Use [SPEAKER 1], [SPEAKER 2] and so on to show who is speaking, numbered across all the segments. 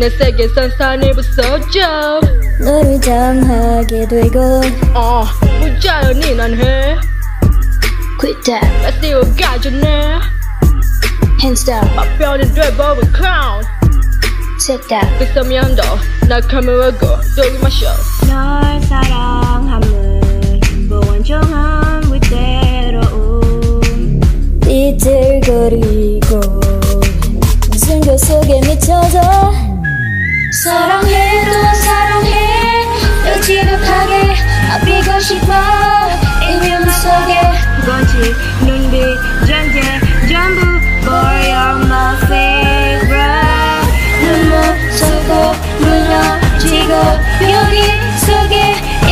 [SPEAKER 1] 내 세계선 산이 부서져
[SPEAKER 2] 너를 당하게 되고
[SPEAKER 1] 어 무자연이 난해
[SPEAKER 2] Quit that,
[SPEAKER 1] 가시고 가져내
[SPEAKER 2] hands down,
[SPEAKER 1] 파편이 돼버린 crown
[SPEAKER 2] take that.
[SPEAKER 1] 있으면도 나 카메라고 여기 마셔
[SPEAKER 3] 널 사랑함을 무한정한
[SPEAKER 2] 싶어 이름 속에
[SPEAKER 3] 거친 눈빛 전제 전부 Boy you're my favorite
[SPEAKER 2] 눈물 쏟고 무너지고 여기 속에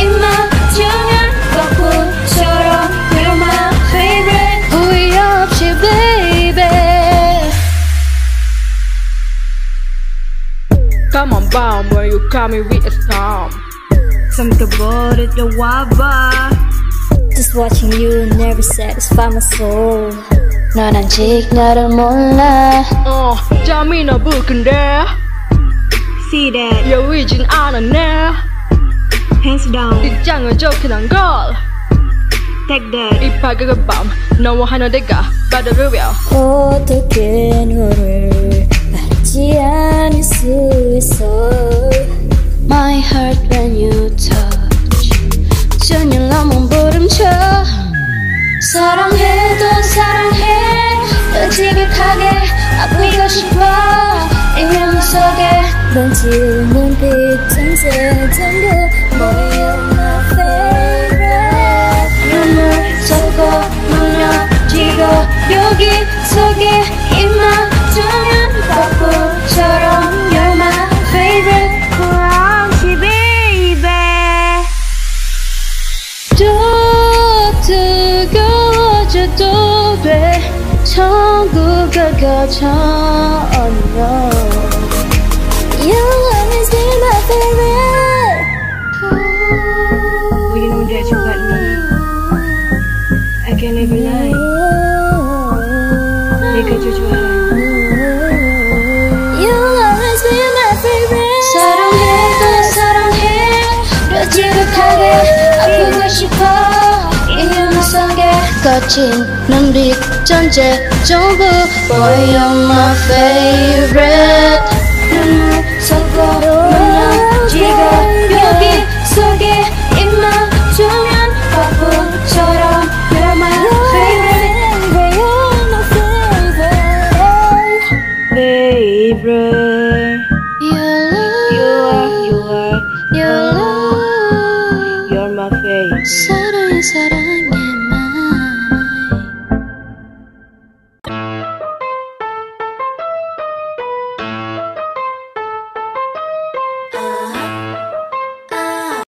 [SPEAKER 2] 입만 주면 거꾸처럼 You're my favorite 후회 없이 baby
[SPEAKER 1] Come on bomb where you come me with a storm
[SPEAKER 3] 삼켜버렸다 와봐
[SPEAKER 2] Just watching you never satisfy my soul 넌 아직 나를 몰라
[SPEAKER 1] 어 잠이 나 부근데
[SPEAKER 3] See that
[SPEAKER 1] 여위진 않았네
[SPEAKER 3] hands down
[SPEAKER 1] 입장을 좋게 난걸
[SPEAKER 3] take that
[SPEAKER 1] 이 파격의 밤 너와 하나 내가 바다를 외워
[SPEAKER 2] 어떻게 아끼고 싶어. 이름 속에 던지는 눈빛 전체 전부 Boy you're my favorite. 눈물 쏟고 무너지고 여기 속에 입만 두면 거꾸처럼 You're my favorite.
[SPEAKER 3] 그렇지 baby
[SPEAKER 2] 또 뜨거워져도 돼 Good girl, child, oh no Your love is being my favorite
[SPEAKER 3] oh, You know that you got me? I can never lie. Make a cucu 거친 눈빛
[SPEAKER 2] 전체 전부 Boy you're my favorite. 눈물 섞어 무너지가 여기 속에 입만 주면 바보처럼 You're my favorite. You're my favorite. Favorite You are, you are, you are You're my favorite. 사랑해 사랑해